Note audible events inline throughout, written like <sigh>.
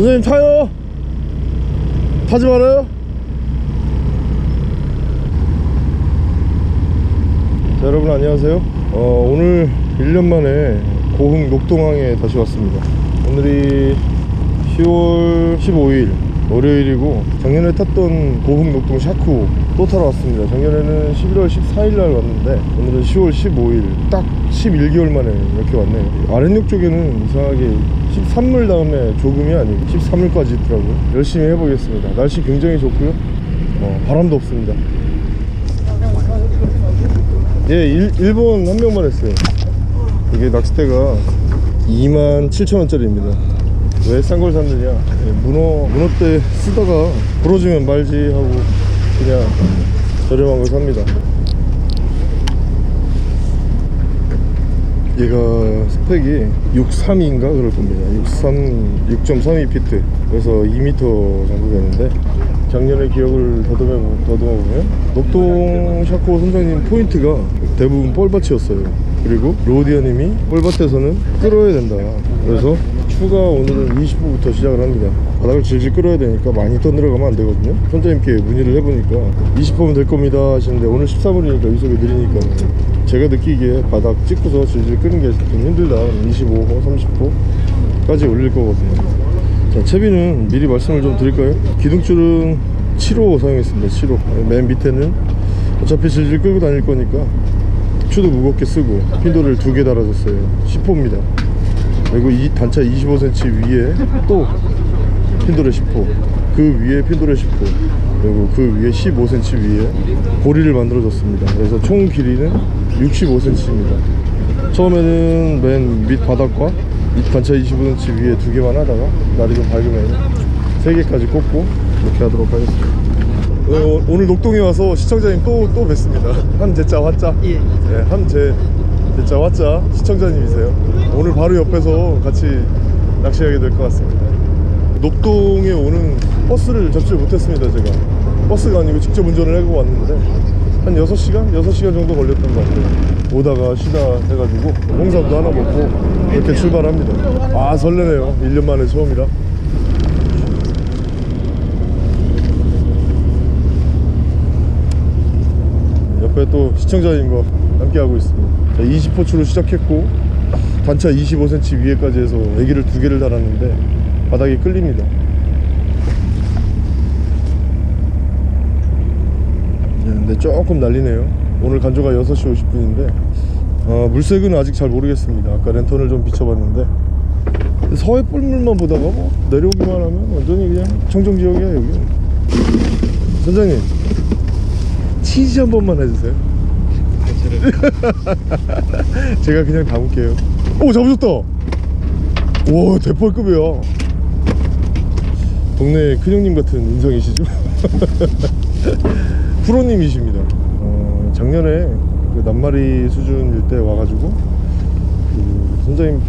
선생님 타요? 타지 말아요? 자 여러분 안녕하세요. 어, 오늘 1년 만에 고흥 녹동항에 다시 왔습니다. 오늘이 10월 15일 월요일이고 작년에 탔던 고흥 녹동 샤쿠 또 타러 왔습니다. 작년에는 11월 14일 날 왔는데 오늘은 10월 15일 딱 11개월 만에 이렇게 왔네요. 아랫역 쪽에는 이상하게 13물 다음에 조금이 아니고 13물까지 있더라고요. 열심히 해보겠습니다. 날씨 굉장히 좋고요. 어, 바람도 없습니다. 예, 일, 일본 한 명만 했어요. 이게 낚싯대가 27,000원짜리입니다. 왜 싼 걸 샀느냐? 예, 문어, 문어대 쓰다가 부러지면 말지 하고 그냥 저렴한 걸 삽니다. 얘가 스펙이 632인가 그럴 겁니다. 63, 6.32피트. 그래서 2m 정도 되는데 작년의 기억을 더듬어, 더듬어 보면 녹동 샤코 선장님 포인트가 대부분 뻘밭이었어요. 그리고 로디아님이 뻘밭에서는 끌어야 된다. 그래서 추가 오늘은 20부부터 시작을 합니다. 바닥을 질질 끌어야 되니까 많이 떠내려가면 안 되거든요. 선장님께 문의를 해보니까 20호면 될 겁니다 하시는데 오늘 13월이니까 유속이 느리니까 제가 느끼기에 바닥 찍고서 질질 끄는 게 좀 힘들다. 25호, 30호까지 올릴 거거든요. 자, 채비는 미리 말씀을 좀 드릴까요? 기둥줄은 7호 사용했습니다. 7호. 맨 밑에는 어차피 질질 끌고 다닐 거니까 추도 무겁게 쓰고 핀도를 두 개 달아줬어요. 10호입니다. 그리고 이 단차 25cm 위에 또 핀도를 10호. 그 위에 핀도를 10호. 그리고 그 위에 15cm 위에 고리를 만들어 줬습니다. 그래서 총 길이는 65cm입니다. 처음에는 맨 밑 바닥과 이 단차 25cm 위에 두 개만 하다가 날이 좀 밝으면 세 개까지 꽂고 이렇게 하도록 하겠습니다. 오늘, 오늘 녹동에 와서 시청자님 또, 또 뵙습니다. 한제자 화자. 예. 네, 한제 제자 화자 시청자님이세요. 오늘 바로 옆에서 같이 낚시하게 될 것 같습니다. 녹동에 오는 버스를 접수를 못했습니다, 제가. 버스가 아니고 직접 운전을 하고 왔는데 한 6시간? 6시간 정도 걸렸던 것 같아요. 오다가 쉬다 해가지고 홍삼도 하나 먹고 이렇게 출발합니다. 아, 설레네요. 1년 만에 처음이라. 옆에 또 시청자님과 함께하고 있습니다. 자, 20호추로 시작했고 단차 25cm 위에까지 해서 애기를 두 개를 달았는데 바닥이 끌립니다. 네, 근데 조금 날리네요. 오늘 간조가 6시 50분인데 어, 물색은 아직 잘 모르겠습니다. 아까 랜턴을 좀 비춰봤는데 서해 뿔물만 보다가 뭐 내려오기만 하면 완전히 그냥 청정지역이야 여기. 선장님 치즈 한 번만 해주세요. <laughs> 제가 그냥 담을게요. 오 잡으셨다. 와 대펄급이야. 동네 큰형님 같은 인성이시죠? <laughs> 프로님이십니다. 어, 작년에 그 낱마리 수준일 때 와가지고 그 선장님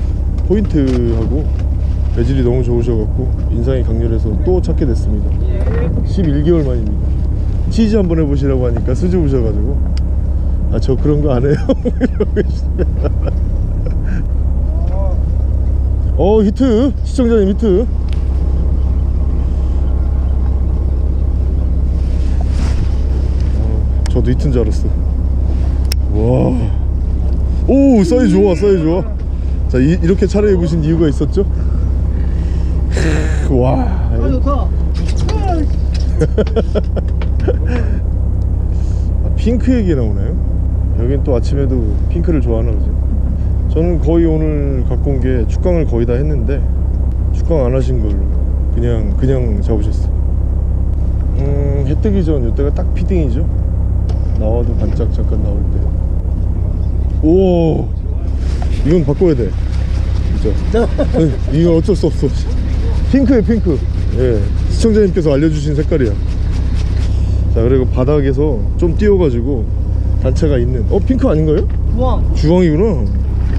포인트하고 배질이 너무 좋으셔갖고 인상이 강렬해서 또 찾게 됐습니다. 11개월 만입니다. 치즈 한번 해보시라고 하니까 수줍으셔가지고 아 저 그런 거 안 해요 <laughs> 계시네요. 어 히트 시청자님 히트 어, 저도 히트인 줄 알았어 와오 사이즈 좋아 사이즈 좋아 자 이, 이렇게 차려입으신 이유가 있었죠? <laughs> 와 아 좋다. <laughs> 아, 핑크 얘기 나오나요? 여긴 또 아침에도 핑크를 좋아하나 보죠. 저는 거의 오늘 갖고 온 게 축강을 거의 다 했는데 축강 안 하신 걸로 그냥 그냥 잡으셨어요. 음, 해 뜨기 전 이때가 딱 피딩이죠. 나와도 반짝 잠깐 나올 때. 오, 이건 바꿔야 돼. 아니, 이건 어쩔 수 없어. 핑크에 핑크. 예, 시청자님께서 알려주신 색깔이야. 자 그리고 바닥에서 좀 띄워가지고 단차가 있는 어 핑크 아닌가요? 우왕. 주황이구나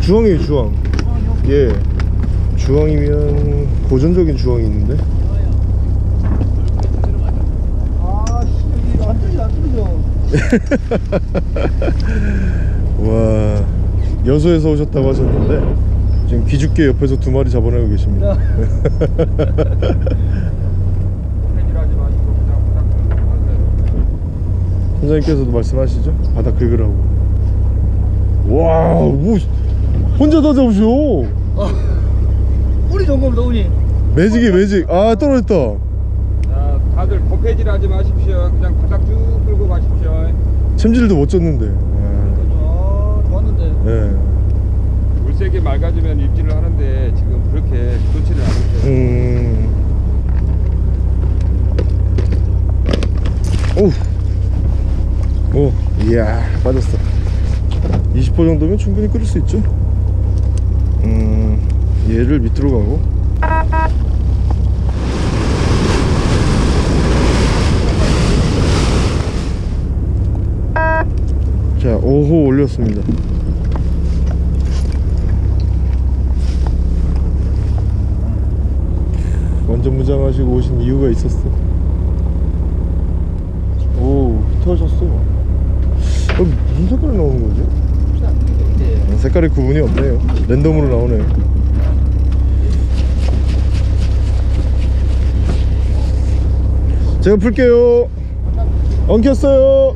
주황이에요 주황 예 주황이면 고전적인 주황이 있는데 아씨 이거 안 뚫리죠 안 뚫리죠. 와 여수에서 오셨다고 하셨는데 지금 기죽게 옆에서 두 마리 잡아내고 계십니다. <laughs> 팬이라지 마시고 그냥 그냥 하세요. 선장님께서도 말씀하시죠? 바닥 긁으라고. 와, 뭐 혼자 다 잡으셔. 우리 좋은 겁니다 우리 매직이 매직. 아 떨어졌다. 자, 다들 고패질하지 마십시오. 그냥 바닥 쭉 끌고 가십시오. 챔질도 못 졌는데. 아, 아 좋았는데 예. 물색이 맑아지면 입질을 하는데 지금 그렇게 좋지는 않으세요. 음. 오. 오. 이야 빠졌어. 20호 정도면 충분히 끓일 수 있죠. 음. 얘를 밑으로 가고. 자, 5호 올렸습니다. 완전 무장하시고 오신 이유가 있었어. 오, 히트하셨어. 어, 무슨 색깔이 나오는 거지? 음, 색깔이 구분이 없네요. 랜덤으로 나오네요. 제가 풀게요. 엉켰어요.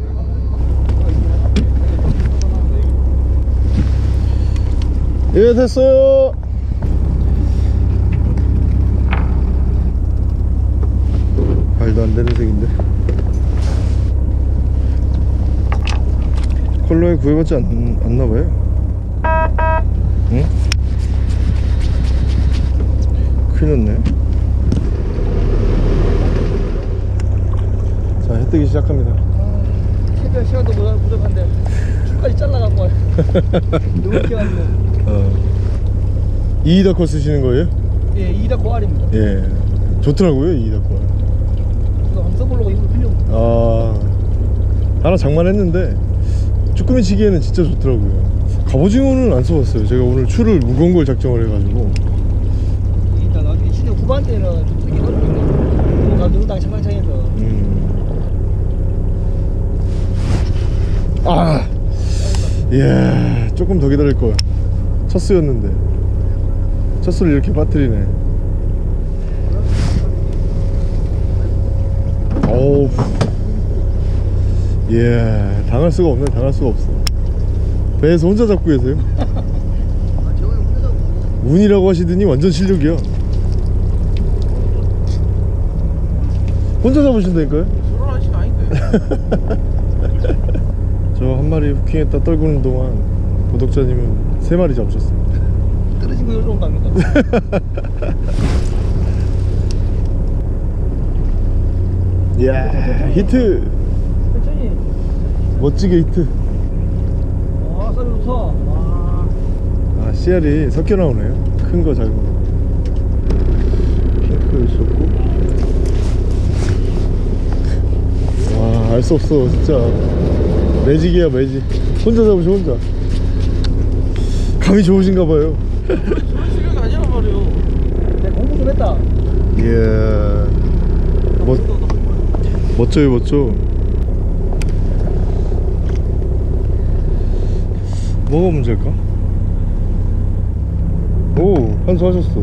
예, 됐어요. 말도 안 되는 색인데. 컬러에 구애받지 않, 않나 봐요. 응? 큰일 났네. 자, 해 뜨기 시작합니다. 새벽 시간도 부- 부족한데 줄까지 잘라갖고 와. <laughs> 너무 귀여가지고 어. 이이다코 쓰시는 거예요? 예 이다 고알입니다 예. 좋더라고요, 이이다코. 그래서 한번 써보려고 이거 빌려 아 하나 장만했는데 쭈꾸미 치기에는 진짜 좋더라고요. 갑오징어는 안 써봤어요. 제가 오늘 추를 무거운 걸 작정을 해가지고. 이다 나중에 시내 후반 때는 좀 쓰기 어렵거든요. 가격당 창강창에서. 음. 아 예, 조금 더 기다릴 거야. 첫 수였는데. 첫 수를 이렇게 빠뜨리네. 어우. 예 당할 수가 없네 당할 수가 없어. 배에서 혼자 잡고 계세요? 운이라고 하시더니 완전 실력이야. 혼자 잡으신다니까요? 술을 하시가 아닌데 저 한 마리 후킹했다 떨구는 동안 구독자님은 세 마리 잡으셨어요 떨어진 거 요즘 갑니다 이야 히트 멋지게 히트. 아 쌀이 좋다. 와. 아 씨알이 섞여 나오네요. 큰 거 작은 거. 핑크 있었고. 와 알 수 없어 진짜. 매직이야 매직. 혼자 잡으셔 혼자. 감이 좋으신가 봐요. 실력이 아니란 말이에요. 내가 공부 좀 했다. 이야. 멋, 멋져요 멋져 뭐가 문제일까? 오 환수하셨어.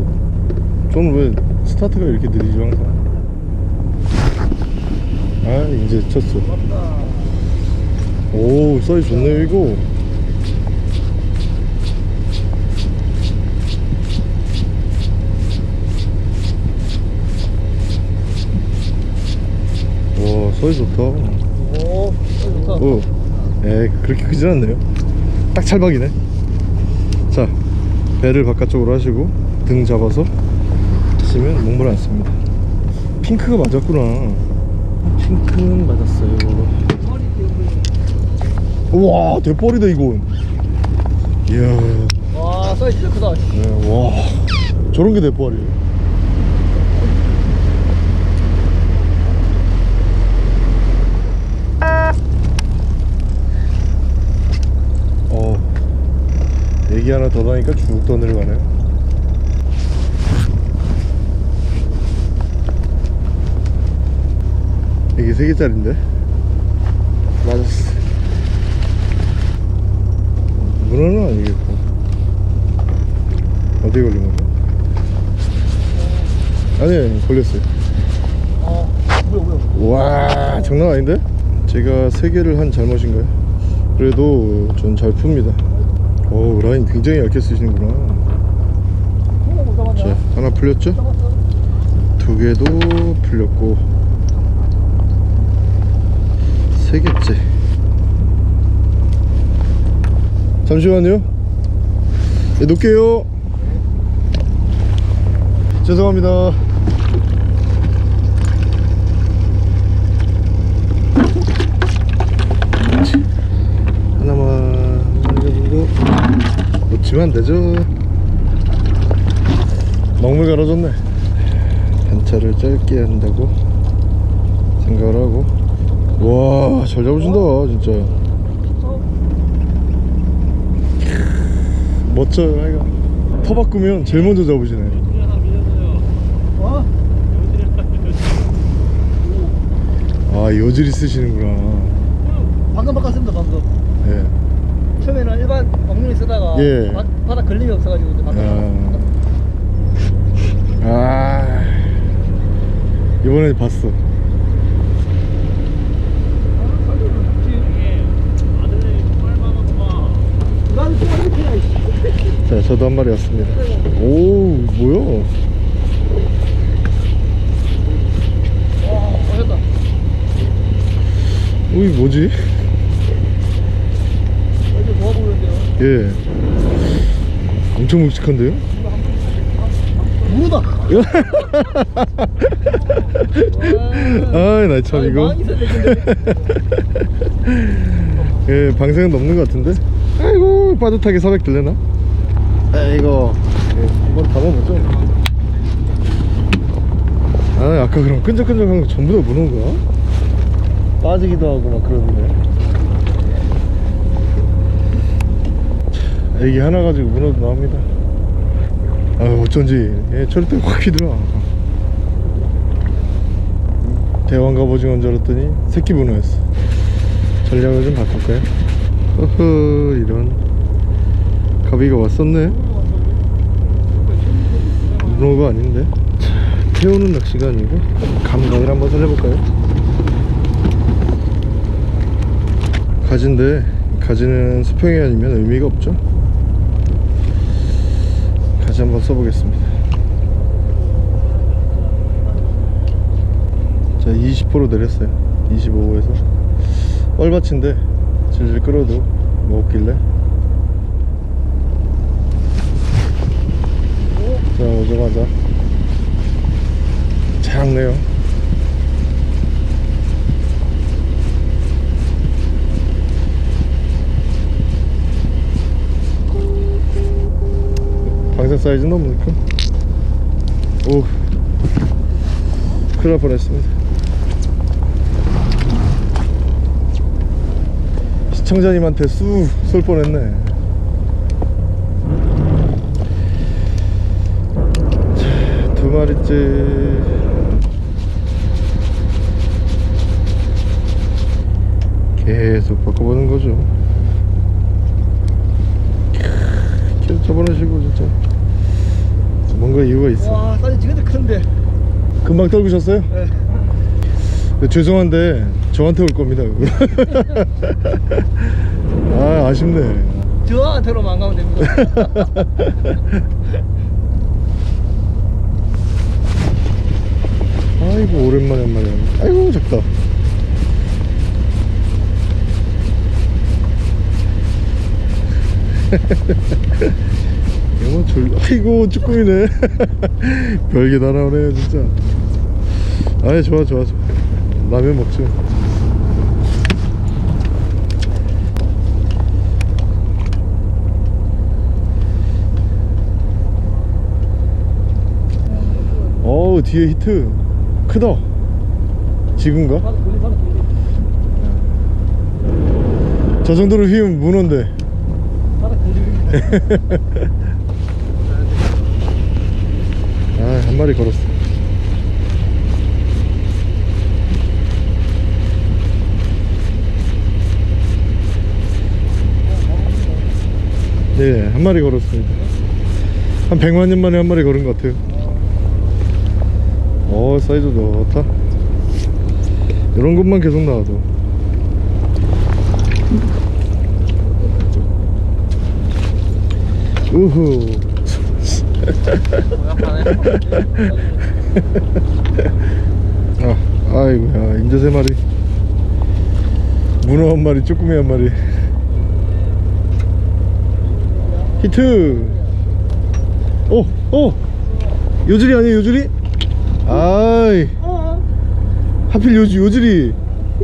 저는 왜 스타트가 이렇게 느리죠 항상? 아 이제 쳤어. 오 사이즈 좋네요 이거. 와 사이즈 좋다. 오 쌀이 좋다. 오, 에 그렇게 크진 않네요. 딱 찰박이네. 자, 배를 바깥쪽으로 하시고 등 잡아서 하시면 목물 안 씁니다. 핑크가 맞았구나. 핑크는 맞았어요. 우와, 대뻘이다 이건. 이야, 와 진짜 크다 네, 와, 저런 게 대뻘이에요. 어, 얘기 하나 더 나니까 쭉 더 내려가네요. 이게 세 개짜리인데? 맞았어. 문어는 아니겠고. 어디에 걸린 거죠? 아니, 아니 걸렸어요. 어 뭐야 뭐야 와 장난 아닌데? 제가 세 개를 한 잘못인가요? 그래도 전 잘 풉니다. 오 라인 굉장히 얇게 쓰시는구나. 자 하나 풀렸죠? 두 개도 풀렸고 세 개째. 잠시만요. 네, 놓을게요. 죄송합니다. 안 되죠. 먹물 갈아줬네. 단차를 짧게 한다고 생각을 하고 와 잘 잡으신다 진짜 멋져요 아이가 터 바꾸면 제일 먼저 잡으시네 어? 아 여질 있으시는구나 방금 바꿨습니다 방금 엉덩이 쓰다가 예. 바, 바닥 걸림이 없어가지고 이제 바꿔 아. 아 이번에 봤어. 자 저도 한 마리 왔습니다 오 뭐야 와 멋있다 어이 뭐지 이제 좋아 보이는데요 예. 엄청 묵직한데요? 무다. <laughs> 아이 나참 이거. <laughs> 예 방생은 넘는 것 같은데? 아이고 빠듯하게 400 들려나? 아이고 예, 한번 담아보죠. 아 아까 그럼 끈적끈적한 거 전부 다 무는 거야? 빠지기도 하고 막 그러던데 애기 하나 가지고 문어도 나옵니다. 아 어쩐지. 예, 저럴 때확 휘더라. 대왕 갑오징어인 줄 알았더니 새끼 문어였어. 전략을 좀 바꿀까요? 허허 이런. 가비가 왔었네. 문어가 아닌데? 자, 태우는 낚시가 아니고? 감각을 한번 살려볼까요? 가지인데 가지는 수평이 아니면 의미가 없죠 가지 한번 써보겠습니다. 자 20% 내렸어요. 25에서. 뻘밭인데? 질질 끌어도 뭐 없길래? 자 오자마자. 작네요 방생 사이즈는 큰? 오. 큰일 날 뻔했습니다. 시청자님한테 쑥쏠 뻔했네. 자, 두 마리째. 계속 바꿔보는 거죠. 캬, 계속 잡아내시고 진짜 뭔가 이유가 있어 와 사이즈 지금도 큰데 금방 떨구셨어요? 네. 네, 죄송한데 저한테 올 겁니다. <laughs> 아 아쉽네 저한테로만 안 가면 됩니다 <laughs> 아이고 오랜만에 한 마리 하네. 아이고 작다 <laughs> 뭐줄 아이고 쭈꾸미네. <laughs> 별게 다 나오네요 진짜. 아이 좋아 좋아. 좋아 라면 먹죠 어우 뒤에 히트. 크다. 지금가? 저 정도로 휘면 문어인데 <laughs> 바닥 걸림입니다 아 한 마리 걸었어. 네한 마리 걸었습니다. 한 100만 년 만에 한 마리 걸은 것 같아요. 어 사이즈 좋다. 이런 것만 계속 나와도. 우후 아, 아이고야 인제 세 마리 문어 한 마리 쭈꾸미 한 마리 히트 오! 오! 요즐이 아니에요 요즐이? 아이 어 하필 요, 요즐이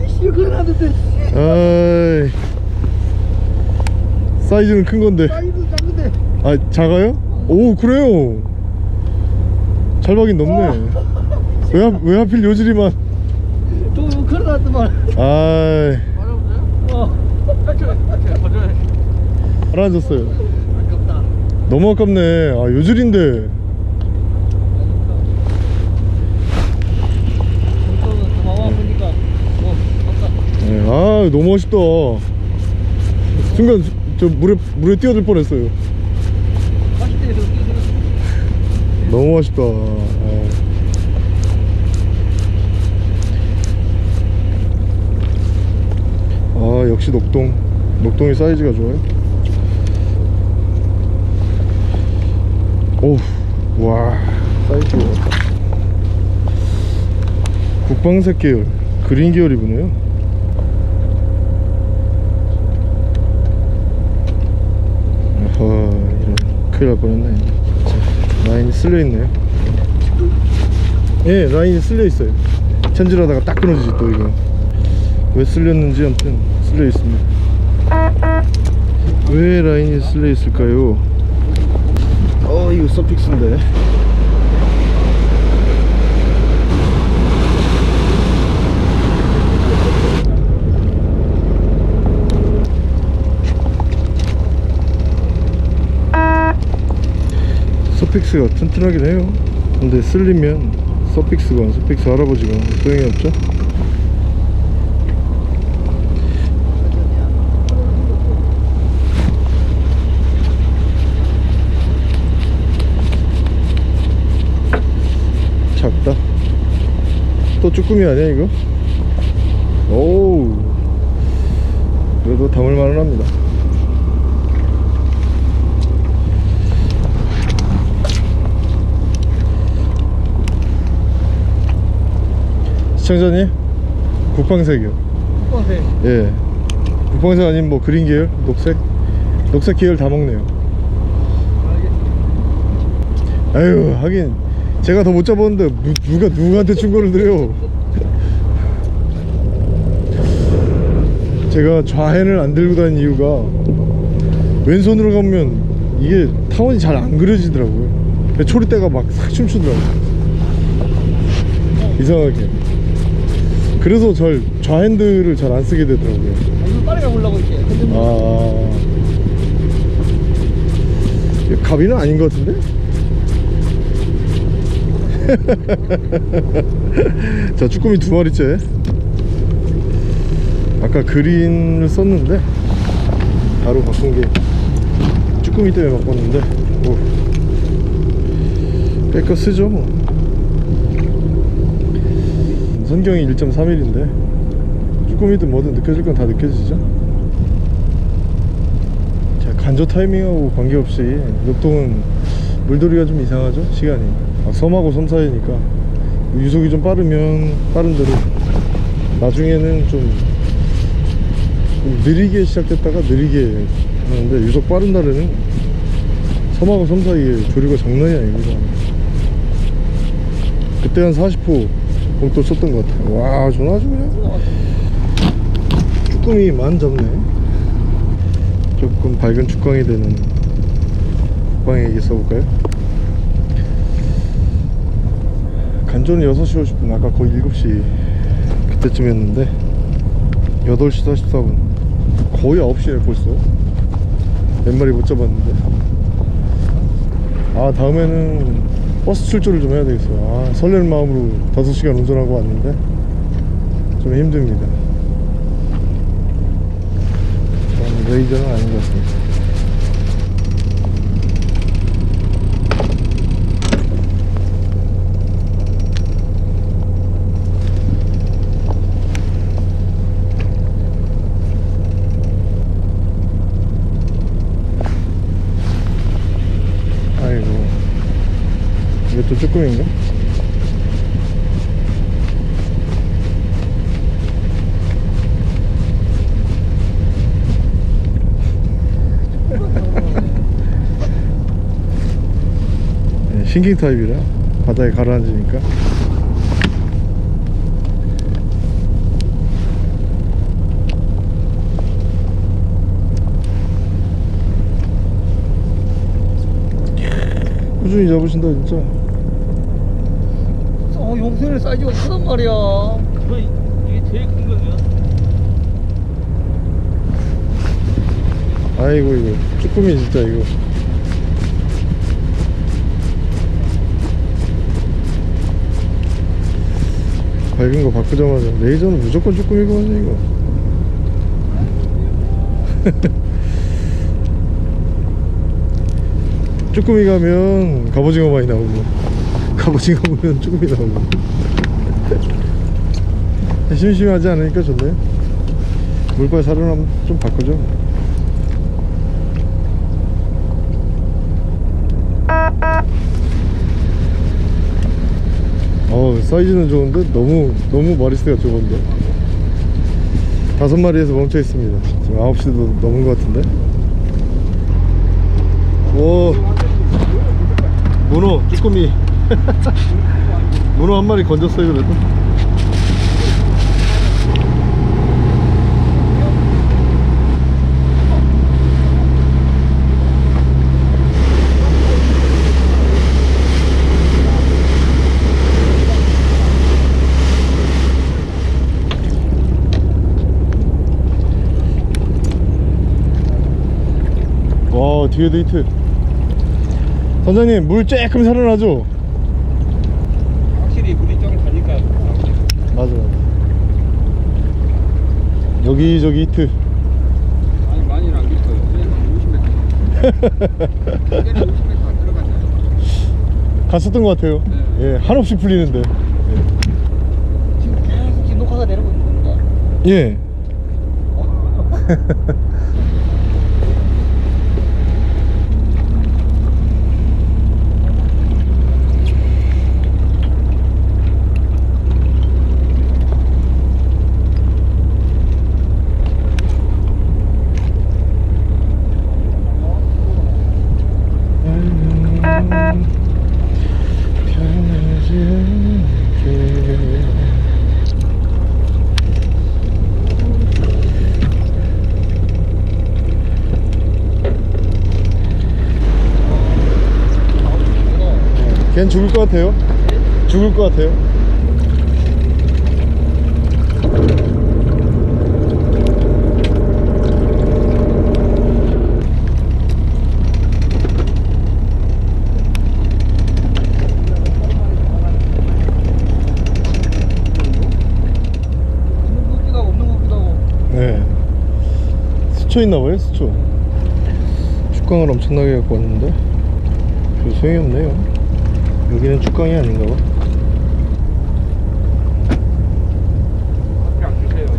이씨 그러는데 아이 사이즈는 큰 건데 사이즈 작은데 아 작아요? 오 그래요. 잘 박인 넘네. 왜, 하, 왜 하필 요즐이만. 좀 걸어놨더만. 아이. 어. 알아졌어요. 아깝다. 너무 아깝네. 아어 아깝다 네, 아 너무 멋있다. 순간 저 물에 물에 뛰어들 뻔했어요 맛있대 저 너무 멋있다. 아. 아 역시 녹동. 녹동이 사이즈가 좋아요. 오와 사이즈 좋다 국방색 계열 그린 계열이구나요. 아하 이런 큰일 날 뻔했네. 자, 라인이 쓸려 있네요. 예 라인이 쓸려 있어요. 천질하다가 딱 끊어지지 또 이거. 왜 쓸렸는지 아무튼 쓸려 있습니다. 왜 라인이 쓸려 있을까요? 어 이거 서픽스인데 서픽스가 튼튼하긴 해요. 근데 쓸리면 서픽스가 서픽스 할아버지가 소용이 없죠? 작다. 또 쭈꾸미 아니야 이거? 오우. 그래도 담을 만은 합니다 시청자님 국방색이요. 국방색. 예. 국방색 아닌 뭐 그린 계열? 녹색? 녹색 계열 다 먹네요. 아유 하긴. 제가 더 못 잡았는데 누, 누가 누구한테 충고를 드려요 제가 좌해를 안 들고 다니는 이유가 왼손으로 가면 이게 타원이 잘 안 그려지더라고요. 초리대가 막 싹 춤추더라고요. 이상하게 그래서 절 좌핸드를 잘 안 쓰게 되더라고요 아, 이거 빨리 가보려고 이렇게 근데 아 가비는 아닌 것 같은데? <laughs> 자 쭈꾸미 두 마리째 아까 그린을 썼는데 바로 바꾼 게 쭈꾸미 때문에 바꿨는데 오. 꽤거 쓰죠 뭐. 선경이 1.3mm인데 쭈꾸미든 뭐든 느껴질 건 다 느껴지죠? 자 간조 타이밍하고 관계없이 녹동은 물돌이가 좀 이상하죠? 시간이. 아, 섬하고 섬 사이니까. 유속이 좀 빠르면 빠른 대로. 나중에는 좀, 좀 느리게 시작됐다가 느리게 하는데 유속 빠른 날에는 섬하고 섬 사이에 조류가 장난이 아닙니다. 그때 한 40호 봉돌 쳤던 것 같아요. 와 저는 아주 그냥 쭈꾸미 만 잡네. 조금 밝은 축광이 되는 국방에게 써볼까요? 간조는 6시 50분 아까 거의 7시 그때쯤이었는데 8시 44분 거의 9시네 벌써 몇 마리 못 잡았는데. 아 다음에는 버스 출조를 좀 해야 되겠어요. 아 설레는 마음으로 5시간 운전하고 왔는데 좀 힘듭니다. 저는 레이저는 아닌 것 같습니다 저 쭈꾸미인가? <laughs> 네, 싱킹 타입이라. 바다에 가라앉으니까. 꾸준히 잡으신다 진짜. 어, 용선의 사이즈가 크단 말이야. 이게 제일 큰 거네요. 아이고 이거 쭈꾸미 진짜 이거 밝은 거 바꾸자마자 레이저는 무조건 쭈꾸미거든요 이거 <laughs> 쭈꾸미 가면 갑오징어 많이 나오고 갑오징어 보면 쭈꾸미 나오고. 심심하지 않으니까 좋네. 물빨 살아나면 좀 바꾸죠. 어 사이즈는 좋은데 너무 너무 마리스가 좁은데. 다섯 마리에서 멈춰 있습니다. 지금 9시도 넘은 것 같은데. 오. 문어 쭈꾸미 <laughs> 문어 한 마리 건졌어요 그래도 와 뒤에도 히트 선장님 물 쬐끔 살아나죠? 확실히 물이 좀 가니까 맞아 여기저기 히트 아니 많이는 안 깊어요. 그냥 50m. 여기는 50m 안 들어갔나요? 갔었던 것 같아요 네. 예 한없이 풀리는데 지금 계속 지금 녹화가 내리고 있는 겁니다. 예 <laughs> 걘 죽을 것 같아요? 죽을 것 같아요? 네 수초 있나봐요 수초 축강을 엄청나게 갖고 왔는데 별 소용이 없네요 여기는 축강이 아닌가봐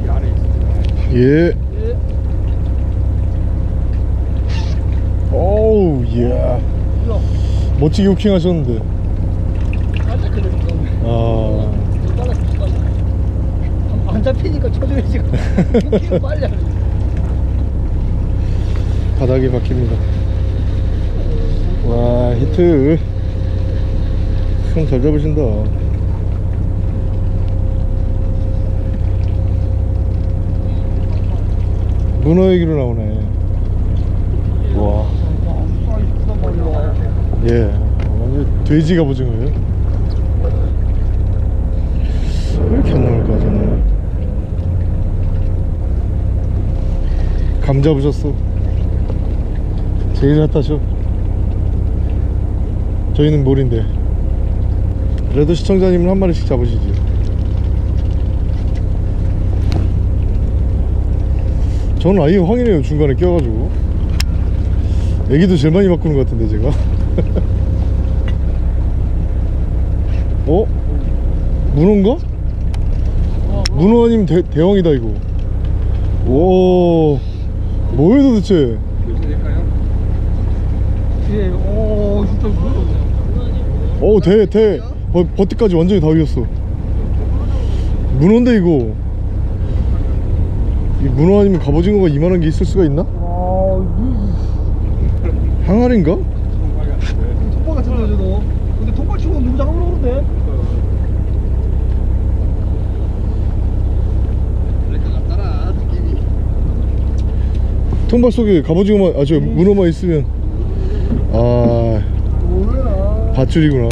안에 있습니다. 예 예. 오우 이야 야, 멋지게 후킹 하셨는데. 아. 안- 안 잡히니까 쳐줘야지. 이거 <laughs> 빨리. 바닥이 박힙니다 와 히트 손잘 잡으신다 문어 얘기로 나오네 와. 예, 완전 돼지 갑오징어예요. 왜 이렇게 안 나올까 저는? 감 잡으셨어. 제일 핫하셔. 저희는 몰인데. 그래도 시청자님은 한 마리씩 잡으시지. 저는 아예 황이네요 중간에 껴가지고. 애기도 제일 많이 바꾸는 것 같은데 제가. <laughs> 어? 문어인가? 문어 아니면 대, 대왕이다 이거 오 뭐예요 도대체? 예, 오, 진짜 무서워. 어우 대대 버티까지 완전히 다 위였어 문어인데 이거 이 문어 아니면 갑오징어가 이만한 게 있을 수가 있나? 아, 항아리인가? 같은 거지 너. 근데 통발 치고 것 같더라 느낌이 통발 속에 갑오징어만 아저 문어만 있으면 아 몰라. 밧줄이구나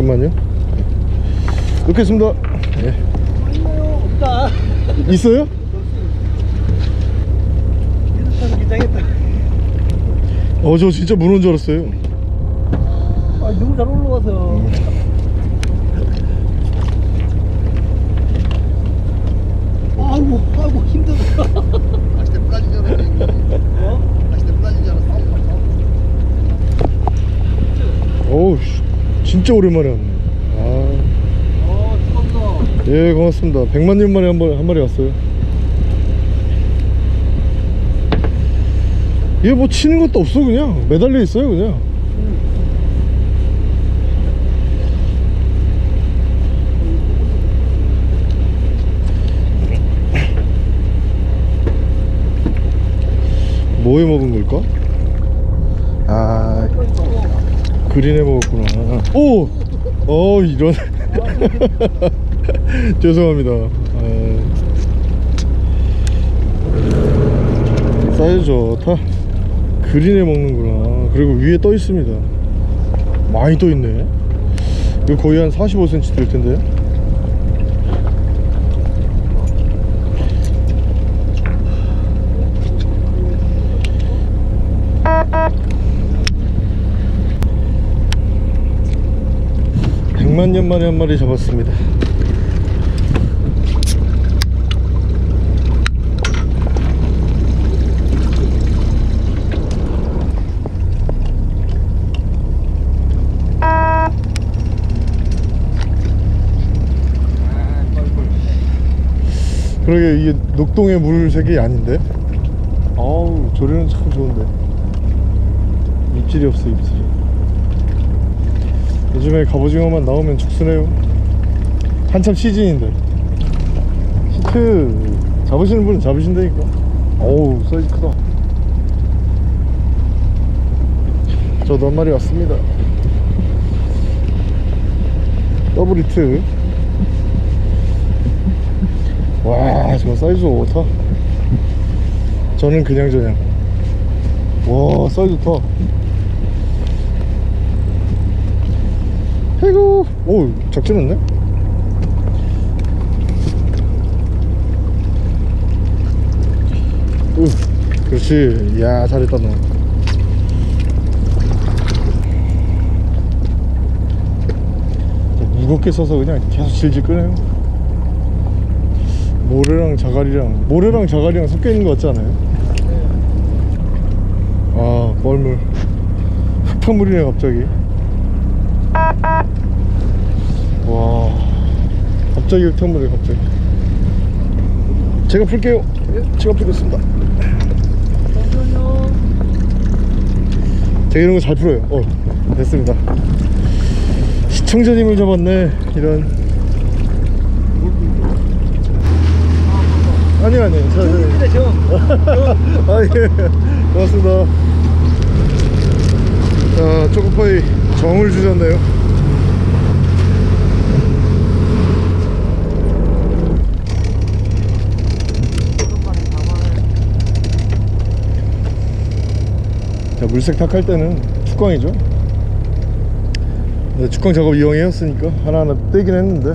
잠깐만요 넣겠습니다 예. 있어요? 이렇게 긴장했다. 어저 진짜 문어인 줄 알았어요 아, 너무 잘 올라와서. 아이고, 아이고, 힘들다. 낚싯대 부러진 줄 알았어 어? 낚싯대 부러진 줄 알았어 어우 씨, 진짜 오랜만에 왔네. 아. 예 고맙습니다. 100만 년 만에 한, 번, 한 마리 왔어요. 얘 뭐 치는 것도 없어 그냥. 매달려 있어요 그냥. 뭐해 먹은 걸까? 아 그린에 먹었구나. 오! 어 이런. <laughs> 죄송합니다. 아, 사이즈 좋다 그린에 먹는구나. 그리고 위에 떠 있습니다. 많이 떠 있네. 이거 거의 한 45cm 될 텐데 백만년 만에 한 마리 잡았습니다. 그러게 이게 녹동의 물색이 아닌데? 어우 조류는 참 좋은데. 입질이 없어 입질이 요즘에 갑오징어만 나오면 죽순해요. 한참 시즌인데. 히트 잡으시는 분은 잡으신다니까. 어우 사이즈 크다. 저도 한 마리 왔습니다. 더블 히트. 와 저거 사이즈 좋다. 저는 그냥 저냥. 와 사이즈 좋다 아이고. 오 작지않네. 으 그렇지. 이야 잘했다 너. 무겁게 써서 그냥 계속 질질 끄네요. 모래랑 자갈이랑 모래랑 자갈이랑 섞여 있는 거 같지 않아요? 아 뻘물. 흙탕물이네 갑자기 와 갑자기 흙탕물이 갑자기 제가 풀게요 예, 제가 풀겠습니다 잠시만요. 제가 이런 거 잘 풀어요 어 됐습니다 시청자님을 잡았네 이런 아니요 아니요 저, 저, 저, 아, 예. 고맙습니다. 자, 초코파이 정을 주셨네요. 자, 물색 탁할 때는 축광이죠. 네, 축광 작업 이용해왔으니까 하나하나 떼긴 했는데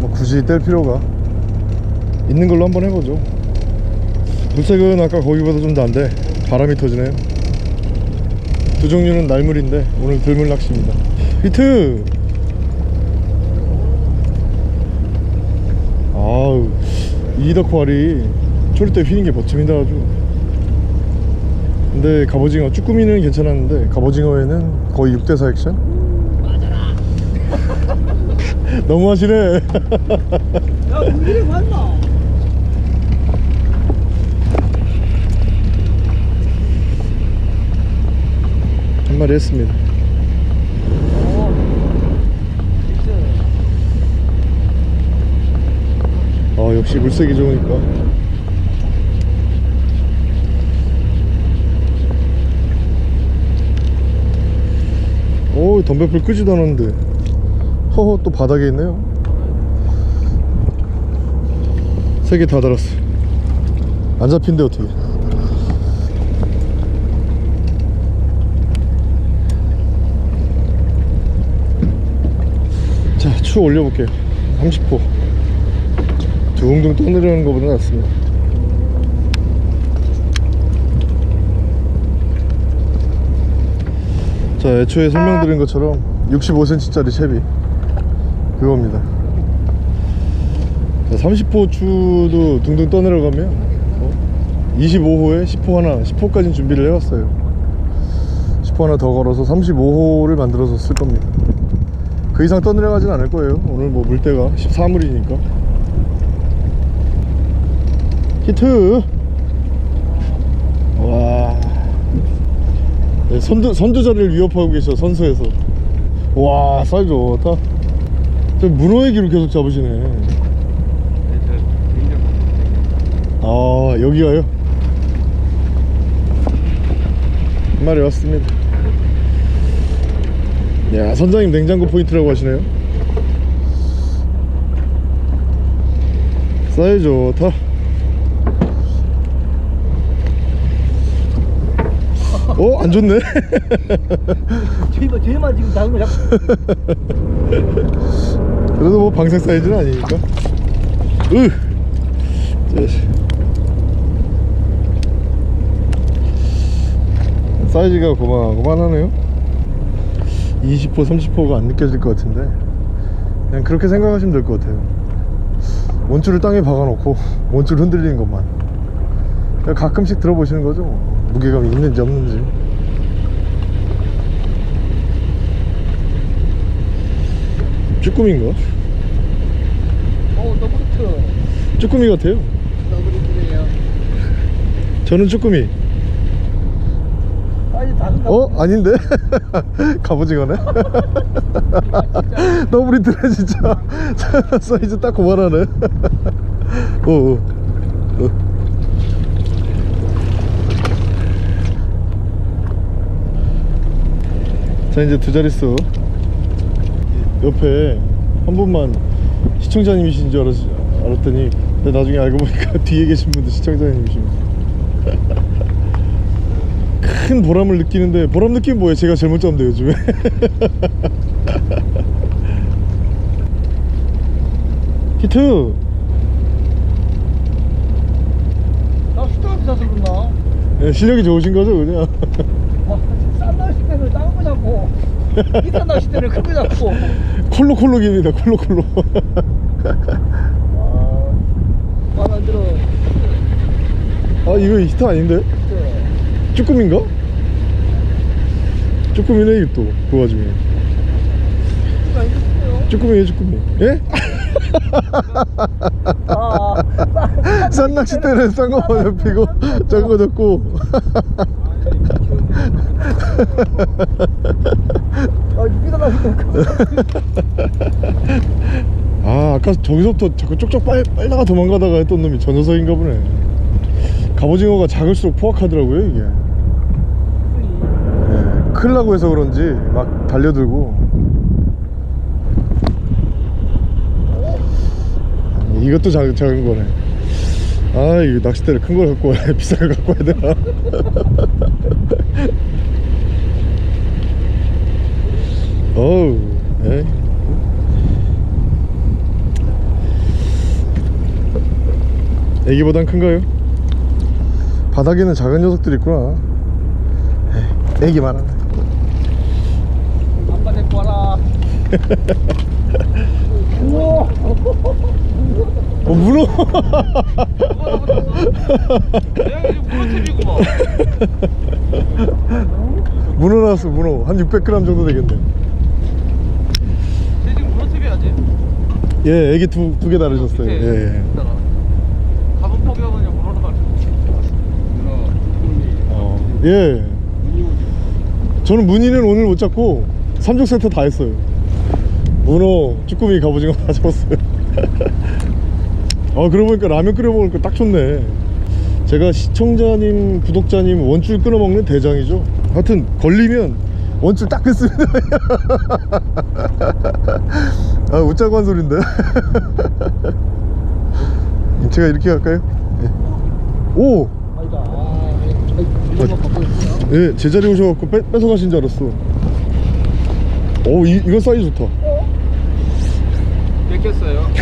뭐 굳이 뗄 필요가 있는 걸로 한번 해보죠. 물색은 아까 거기보다 좀 난데 바람이 터지네요 두 종류는 날물인데 오늘 들물 낚시입니다 히트 아우 알이 초리 때 휘는 게 멋집니다 아주 근데 갑오징어 쭈꾸미는 괜찮았는데 갑오징어에는 거의 6대4 액션 <laughs> 너무 하시네 야, 우리를 봤나? 한 마리 했습니다 오. 믹스. 아 역시 물색이 좋으니까 오 덤벨풀 끄지도 않았는데. 허허 또 바닥에 있네요. 세 개 다 달았어. 안 잡힌대 어떻게. 자 추 올려볼게요. 30호. 둥둥 떠내려오는 것보다 낫습니다 자 애초에 설명드린 것처럼 65cm짜리 채비. 그겁니다. 자 30호 추도 둥둥 떠내려가면 어? 25호에 10호 하나 10호까지 준비를 해왔어요. 10호 하나 더 걸어서 35호를 만들어서 쓸 겁니다. 그 이상 떠내려가진 않을 거예요. 오늘 뭐 물때가 14물이니까. 히트 와 네, 선두, 선두자리를 위협하고 계셔 선수에서. 와 사이즈 좋다. 저 문어 에기로 계속 잡으시네. 아 여기가요? 한 마리 왔습니다. 야 선장님 냉장고 포인트라고 하시네요. 사이즈 좋다 어? 안 좋네? <laughs> 저희만 저희만 지금 작은 거 잡고. 그래도 뭐 방생 사이즈는 아니니까. 으. 사이즈가 고만고만하네요. 20호 30호가 안 느껴질 것 같은데. 그냥 그렇게 생각하시면 될 것 같아요. 원줄을 땅에 박아놓고 원줄 흔들리는 것만. 가끔씩 들어보시는 거죠 무게감이 있는지 없는지 쭈꾸미인가? 오 더블트. 쭈꾸미 같아요 더블트네요. 저는 쭈꾸미. 어? 아닌데? <laughs> 갑오징어네? 너무 리트네 진짜 <laughs> <laughs> 사이즈 딱 그만하네 오, 오. 어. 자 이제 두 자릿수. 옆에 한 분만 시청자님이신 줄 알았, 알았더니 근데 나중에 알고 보니까 <laughs> 뒤에 계신 분도 시청자님이십니다 <laughs> 큰 보람을 느끼는데 보람 느끼면 뭐예요? 제가 먼저 잡는데 요즘에. <laughs> 히트! 나 수다가 비싸서 그러나. 예, 실력이 좋으신 거죠 그냥 때는 작은 거 잡고. 비싼 날씨 때는 큰 거 잡고. 콜록콜록입니다 콜록콜록 안 들어. 아 이거 히트 아닌데? 그때 쭈꾸미인가? 쭈꾸미네 이게 또그 와중에. 그거 아니겠어요? 쭈꾸미에 쭈꾸미. 예? <laughs> 아, 싼 낚싯대는 싼 거만 잡히고 작은 거 잡고 아, 아 아까 저기서부터 자꾸 쪽쪽 빨, 빨다가 도망가다가 했던 놈이 저 녀석인가 보네. 갑오징어가 작을수록 포악하더라고요 이게. 예, 클라고 해서 그런지 막 달려들고. 이것도 작, 작은 거네. 아 이거 낚싯대를 큰 걸 갖고 와야 <laughs> 비싼 걸 갖고 와야 되나 <laughs> 어우. 에이. 애기보단 큰가요? 바닥에는 작은 녀석들이 있구나. 에이, 애기만 하네 한번 데리고 와라. 우와 어. 문어 <laughs> 문어 나왔어 문어. 한 600g 정도 되겠네 지금 무너뜨려야지 예 애기 두 두 개 다르셨어요. 예. 가본 포기하면 문어로 가지 어, 예. 저는 무늬는 오늘 못 잡고 삼종 세트 다 했어요. 문어, 쭈꾸미, 갑오징어 다 잡았어요. <laughs> 아 그러고 보니까 라면 끓여 먹을 거 딱 좋네. 제가 시청자님, 구독자님 원줄 끊어 먹는 대장이죠. 하여튼 걸리면 원줄 딱 끊습니다 <laughs> 아 웃자고 한 소린데 <laughs> 제가 이렇게 갈까요? 네. 오! 아니다. 아. 예, 제자리 오셔갖고 뺏, 뺏어가신 줄 알았어 오 이, 이건 사이즈 좋다 뺏겼어요. <laughs>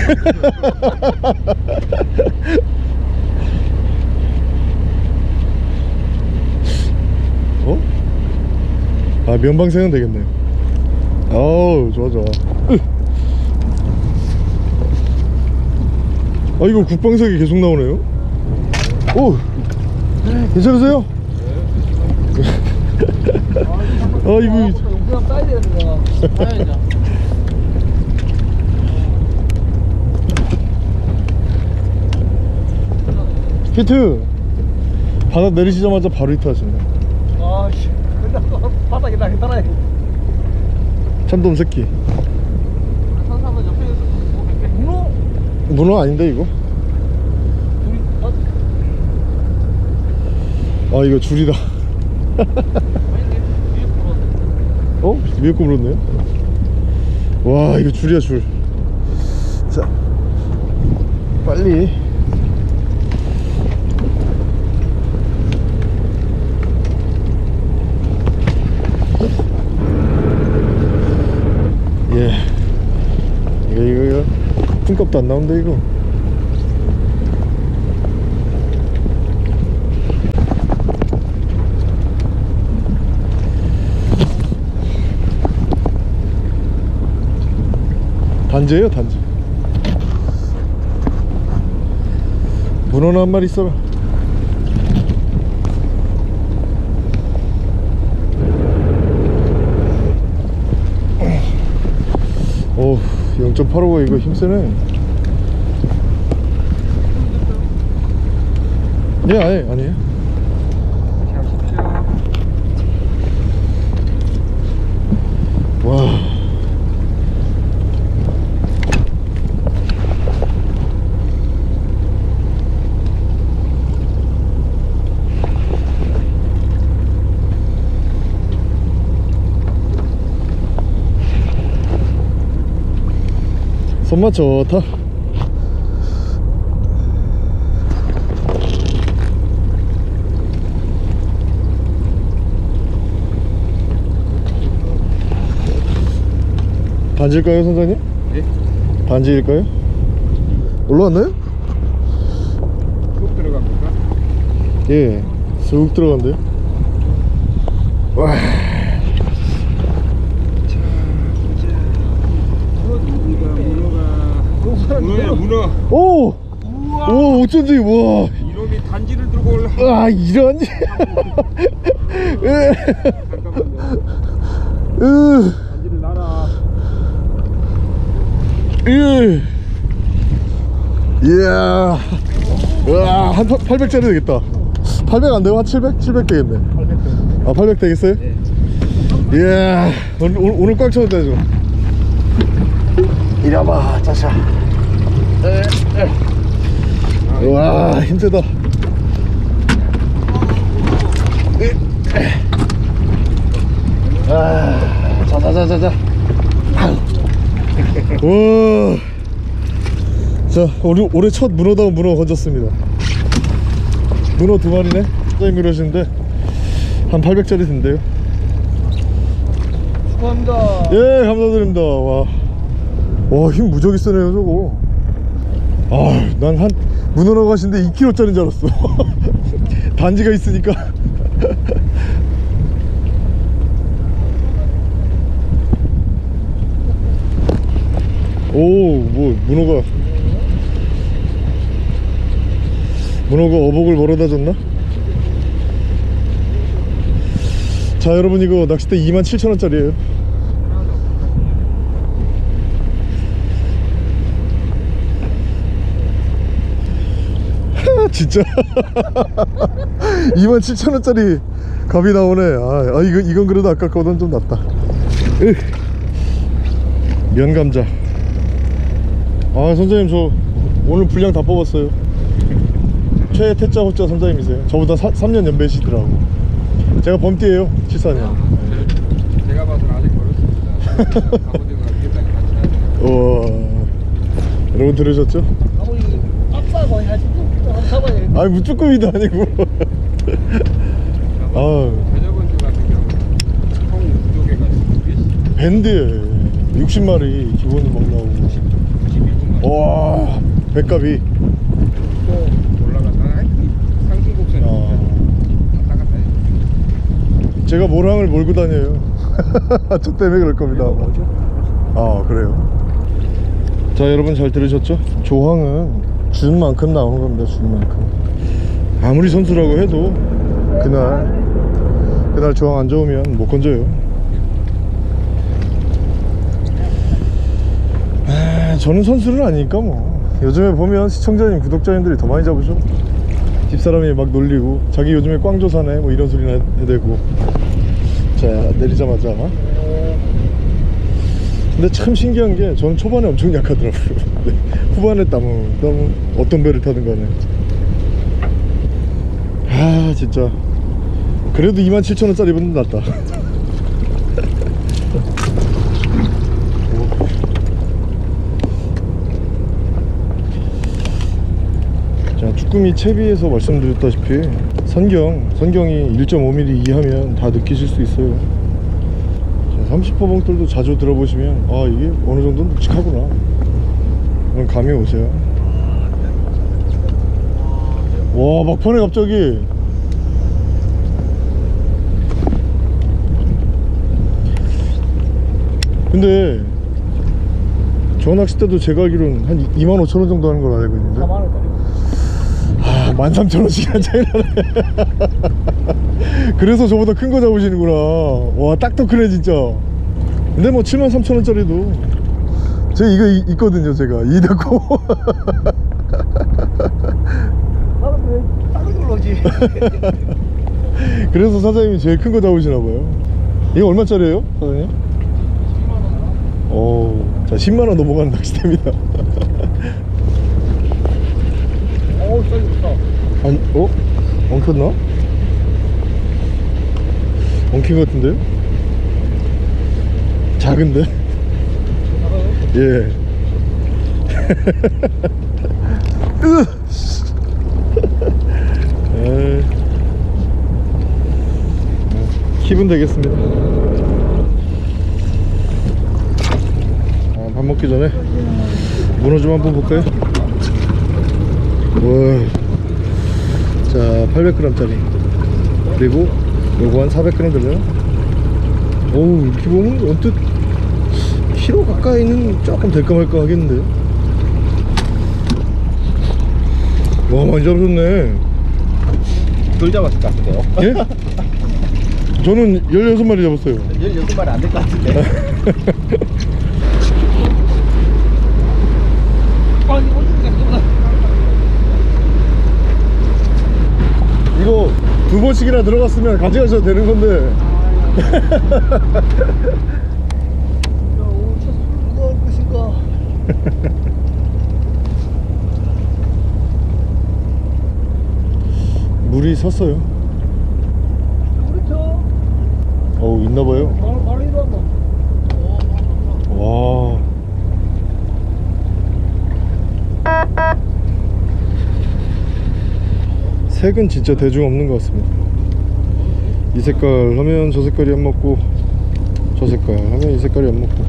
어? 아 면방생은 되겠네 아우 좋아 좋아 으. 아 이거 국방색이 계속 나오네요 오 괜찮으세요? 아 이거 용량 따야 되는 거야. 따야죠. 히트 바다 내리시자마자 바로 히트 하시네 아, 씨. 끝났어. 바닥에 나 따라해. 참돔 새끼 산삼은 옆에 있어. 문어? 문어 아닌데 이거? 아, 아 이거 줄이다. <laughs> 어? 위에 거 물었네요? 와 이거 줄이야 줄자 빨리 예 이거 이거 이거 품값도 안 나온다 이거. 단지예요 단지 문어나 한 마리 있어라 오 0.85가 이거 힘세네. 예 아니 아니에요 손맛 좋다 반지일까요 선장님? 예? 반지일까요? 올라왔나요? 쭉 들어갑니까? 예, 쑥 들어간대요. 와, 자, 이제 문어가 문어가 문어야 오, 오, 어쩐지 와, 이놈이 단지를 들고 올라. 아 이런, 으, <laughs> 잠깐만요. 으, 단지를 놔라. 으, 이야, 와, 한 800짜리 되겠다. 800 안 되고 한 700, 700 되겠네. 800. 아, 800 되겠어요? 네. 이야, 오늘 오늘, 오늘 꽉 찼다 지금. 이래봐, 짜샤. 와, 힘세다. 아, 자자자자자. 와. 자, 우리 올해 첫 문어다운 문어 건졌습니다. 문어 두 마리네. 사장님 그러시는데 한 800짜리 된대요. 축하합니다. 예, 감사드립니다. 와, 와, 힘 무적이 세네요, 저거. 아, 난한 문어러 가신데 2kg짜리인 줄 알았어. <laughs> 단지가 있으니까. <laughs> 오, 뭐 문어가 문어가 어복을 벌어다 줬나? 자, 여러분 이거 낚싯대 27,000원짜리예요. 진짜? <laughs> 27,000원짜리 값이 나오네. 아, 아 이거, 이건 그래도 아까 거보단 좀 낫다. 으. 면감자. 아 선장님 저 오늘 분량 다 뽑았어요. 최 태자 호자 선장님이세요. 저보다 사, 3년 연배시더라고. 제가 범띠예요 74년. 제가 봐서는 아직 멀었습니다. <laughs> 아버지가 같이 하세요. 여러분 들으셨죠? 아버지 빡싸고 해야지 또 한번 잡 아니 무쭈꾸미도 아니고. <laughs> 아. 대저번주 같은 경우는 총 부족해가지고 밴드에 60마리 기본으로 막 나오고. 91분만 와 백갑이. 올라갔다 하여튼 상승 곡선 아. 왔다 갔다 해. 제가 모랑을 몰고 다녀요. <laughs> 저 때문에 그럴 겁니다. 아 그래요? 자 여러분 잘 들으셨죠? 조항은 준 만큼 나오는 겁니다 준 만큼 아무리 선수라고 해도 그날 그날 조항 안 좋으면 못 건져요. 아, 저는 선수는 아니니까 뭐. 요즘에 보면 시청자님 구독자님들이 더 많이 잡으셔. 집사람이 막 놀리고 자기 요즘에 꽝조사네 뭐 이런 소리나 해대고. 자 내리자마자 근데 참 신기한 게 저는 초반에 엄청 약하더라고요. 근데 <laughs> 후반에 너무 너무 어떤 배를 타든 간에. 아 진짜. 그래도 27,000원짜리보다 낫다. <laughs> 자 쭈꾸미 채비에서 말씀드렸다시피 선경 선경이 1.5mm 이하면 다 느끼실 수 있어요. 자, 30호봉들도 자주 들어보시면 아 이게 어느 정도 묵직하구나. 그런 감이 오세요. 와 막판에 갑자기 근데 저 낚싯대도 제가 알기로는 한 25,000원 정도 하는 걸로 알고 있는데 4만 원짜리 아, 13,000원씩이나 차이 나네. <laughs> 그래서 저보다 큰 거 잡으시는구나. 와, 딱더 크네, 진짜. 근데 뭐 73,000원짜리도. 제가 이거 이- 있거든요, 제가. 이 닫고. <laughs> 나는 왜 다른 걸로 오지 <laughs> 그래서 사장님이 제일 큰 거 잡으시나 봐요. 이거 얼마짜리예요, 사장님? 10만원. 오, 자, 10만원 넘어가는 낚시대입니다. 어우 쌀이 좋다 아니, 어? 엉켰나? 엉킨 것 같은데요? 작은데? 예. <laughs> 기분 되겠습니다. 아, 밥 먹기 전에 문어 좀 한번 볼까요? 와. 자, 800g짜리. 그리고 요거 한 400g 들어요. 어우, 이렇게 보면 언뜻 키로 가까이는 조금 될까 말까 하겠는데. 와, 많이 잡으셨네. 돌 잡았을 것 같은데요? 예? 저는 16마리 잡았어요. 16마리 안 될 것 같은데 <laughs> 아니 어디가 이거보다 이거 두 번씩이나 들어갔으면 가져가셔도 되는 건데. 누가 할 것인가 물이 섰어요. 저 어우, 있나봐요. 바로 바로 이리 한번 와. 색은 진짜 대중 없는 것 같습니다. 이 색깔 하면 저 색깔이 안 맞고, 저 색깔 하면 이 색깔이 안 맞고.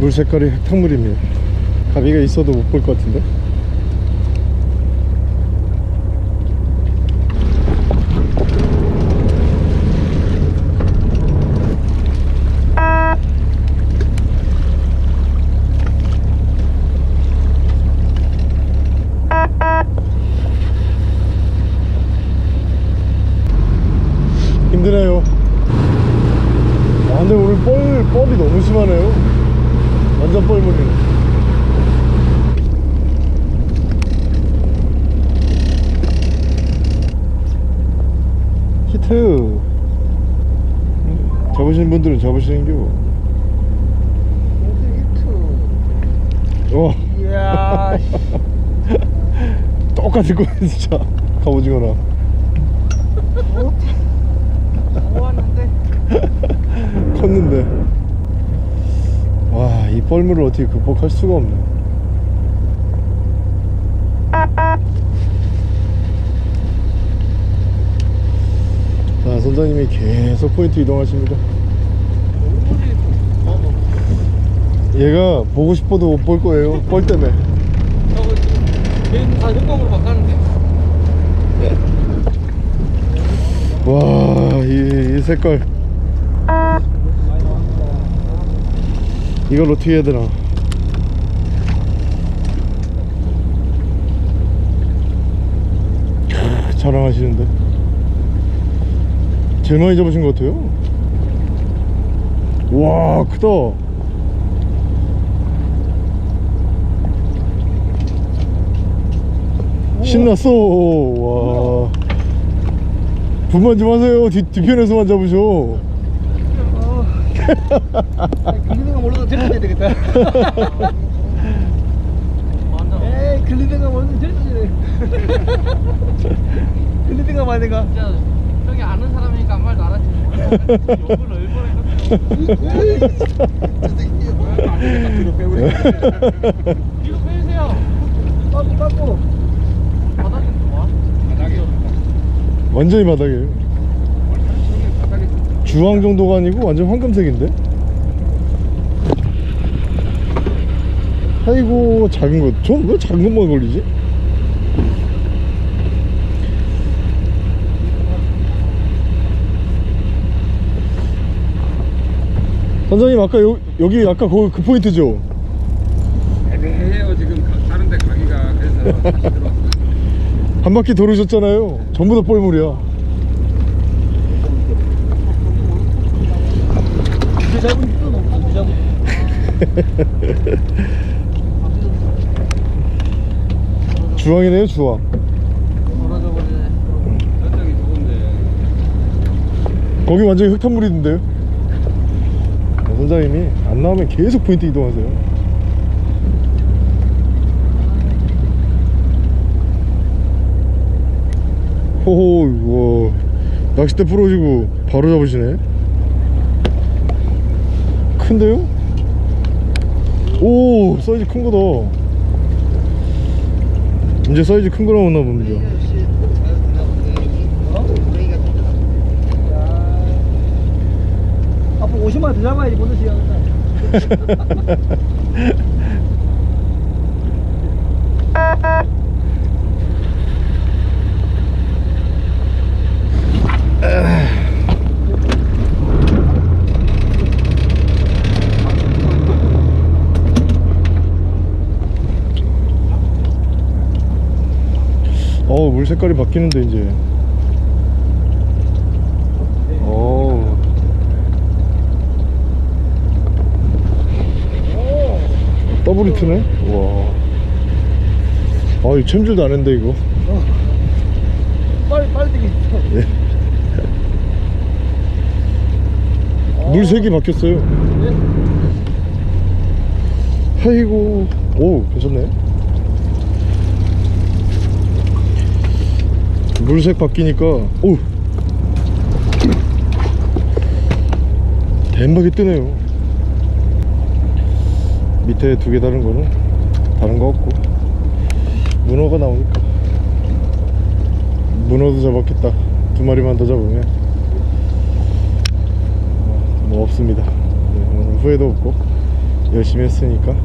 물 색깔이 흙탕물입니다. 가비가 있어도 못 볼 것 같은데? 힘드네요. 아, 근데 오늘 뻘, 뻘이 너무 심하네요. 완전 뻘물이네 히트 음, 잡으시는 분들은 잡으시는겨 히트. 와 이야. 씨. <laughs> 똑같을 거야 진짜 갑오징어랑 좋았는데. <laughs> 컸는데 와 이 뻘물을 어떻게 극복할 수가 없네. 자 선장님이 계속 포인트 이동하십니다. 얘가 보고 싶어도 못 볼 거예요. 뻘 때문에. 다 현금으로 바꿨는데. 와이 이 색깔 이걸 어떻게 해야 되나? 크, 자랑하시는데. 제일 많이 잡으신 것 같아요. 와 크다. 신났어. 와. 분만 좀 하세요. 뒤, 뒤편에서만 잡으셔 <laughs> 데려줘야 되겠다. 에이, 글리드가 데려줘야 돼. 글리드가 말이가. 진짜 저기 아는 사람이니까 아무 말도 안 하지. 욕을 얼마나 이거 빼주세요. 빠꾸, 빠꾸. 바닥에 좋아. 바닥에 완전히 바닥이에요 주황 정도가 아니고 완전 황금색인데 아이고 작은 거 전 왜 작은 것만 걸리지? 선장님 아까 요, 여기 아까 거기 그 포인트죠? 애매해요 지금 가- 다른 데 가기가 그래서 다시 들어왔어요. <laughs> 한 바퀴 돌으셨잖아요 전부 다 뻘물이야 <laughs> 그 잡은 힘도 높고, 그 잡은. 주황이네요 주황. 거기 완전히 흙탕물이던데요? 네, 선장님이 안 나오면 계속 포인트 이동하세요. 호호 와. 낚싯대 부러지고 바로 잡으시네. 큰데요? 오 사이즈 큰 거다 이제 사이즈 큰거 나오나 봅니다 앞으로 50만 더 잡아야지 보는 시간이다. <laughs> <laughs> 어, 물 색깔이 바뀌는데 이제. 어. 더블 히트네? 와. 아, 이 챔질도 안 했는데 이거. 빨리 빨리 되겠어. 예. 물 색이 바뀌었어요. 네? 아이고. 오, 괜찮네. 물색 바뀌니까, 오! 대박이 뜨네요. 밑에 두 개 다른 거는 다른 거 없고, 문어가 나오니까. 문어도 잡았겠다. 두 마리만 더 잡으면. 뭐, 뭐 없습니다. 네, 후회도 없고, 열심히 했으니까.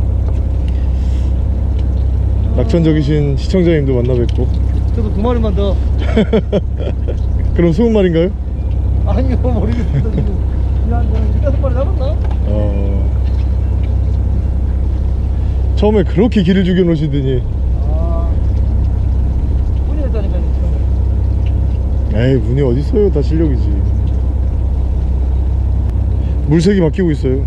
낙천적이신 시청자님도 만나 뵙고 저도 두 마리만 더. <laughs> 그럼 20마리인가요? 아니요 모르겠어요 지금 15마리 잡았나? 어... 처음에 그렇게 길을 죽여놓으시더니. 에이 문이 어딨어요. 다 실력이지. 물색이 바뀌고 있어요.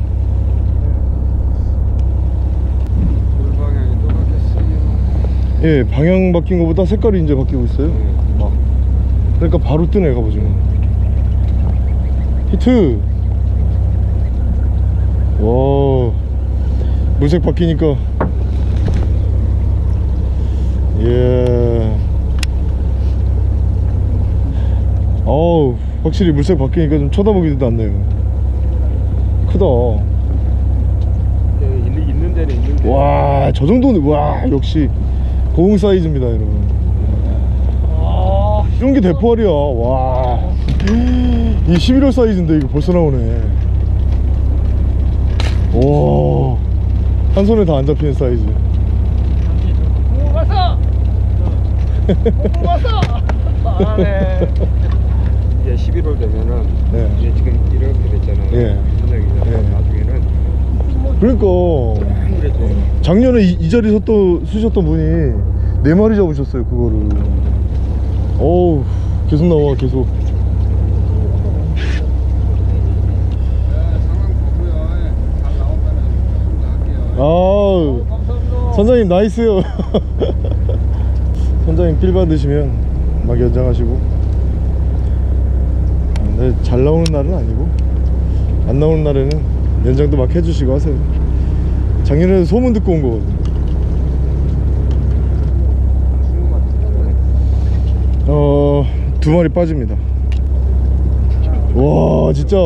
네. 예 방향 바뀐 것보다 색깔이 이제 바뀌고 있어요. 네. 그러니까 바로 뜨네, 갑오징어. 히트! 와, 물색 바뀌니까. 예. 어우, 확실히 물색 바뀌니까 좀 쳐다보기도 낫네요. 크다. 예, 있는 데는 있는데. 와, 저 정도는, 와, 역시 고흥 사이즈입니다, 여러분. 아, 이런 게 대포알이야. 와. 이 11월 사이즈인데 이거 벌써 나오네. 와. 한 손에 다 안 잡히는 사이즈. 오 왔어. 오 왔어. 잘하네. <laughs> 이제 11월 되면은 네. 이제 지금 이렇게 됐잖아요. 예. 저녁이 예. 나중에는 그러니까 작년에 이, 이 자리 섰던, 쓰셨던 분이 네 마리 잡으셨어요, 그거를. 어우, 계속 나와, 계속. 아우. 선장님 나이스요 <laughs> 선장님 필 받으시면 막 연장하시고 아, 근데 잘 나오는 날은 아니고 안 나오는 날에는 연장도 막 해주시고 하세요 작년에 소문 듣고 온 거거든요 어 두 마리 빠집니다 와 진짜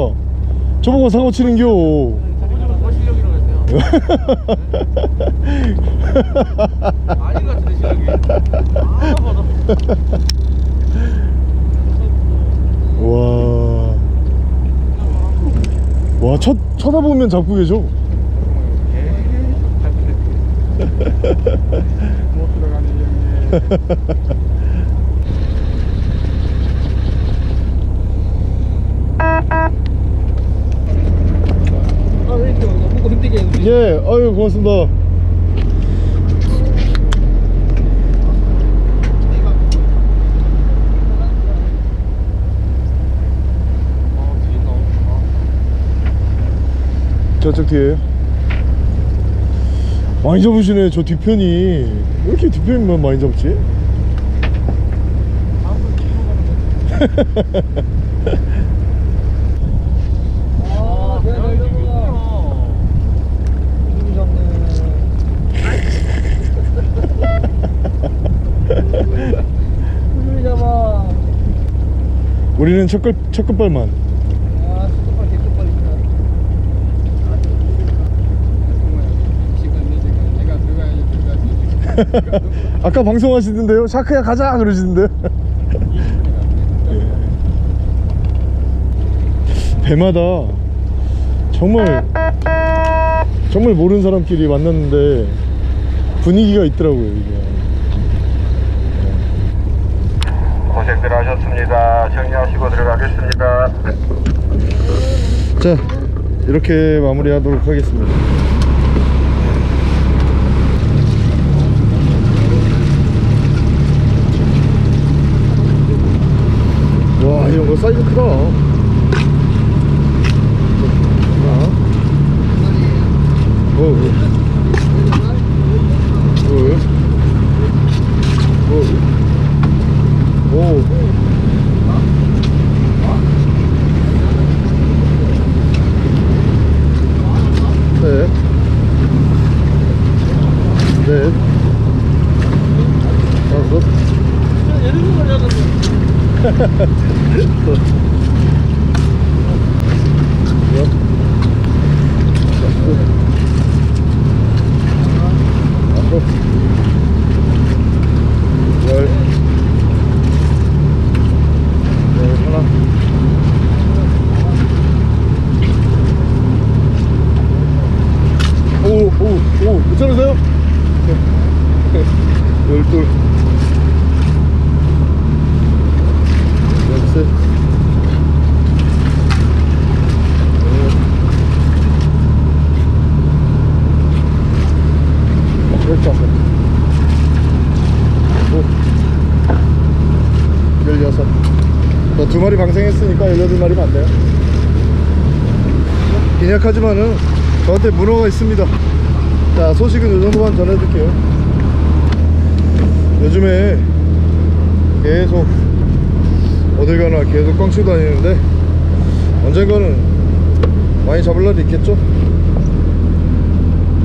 저보고 사고 치는겨. 와. 와, 쳐, 쳐다보면 잡고 계셔. 못 들어가는 형님. 아, 선생님 너무 힘들게 해주시- 예, 아유, 고맙습니다. 저쪽 뒤에요. 많이 잡으시네, 저 뒤편이. 왜 이렇게 뒤편만 많이 잡지? <laughs> 아, 내가 잘 잡는다. 이분이 잡네. 이분이 잡아. 우리는 첫, 끝, 첫 끝발만. 아, 내가. <laughs> 아까 방송하시던데요? 샤크야 가자! 그러시던데. <laughs> 배마다 정말 정말 모르는 사람끼리 만났는데 분위기가 있더라고요 이게 고생들 하셨습니다. 정리하시고 들어가겠습니다. 자 이렇게 마무리하도록 하겠습니다 와 이런 거 사이즈 크다 하나 오, 오. 오. 오. 오. 넷, 넷, 다섯, 예능을 잡았네. 여섯, 일곱, 아홉, 열, 열 하나. 오, 오, 오, 괜찮으세요? 열둘, 열셋, 열, 열다섯, 오, 열여섯. 저 두 마리 방생했으니까 열여덟 마리 맞네요. 빈약하지만은 저한테 문어가 있습니다.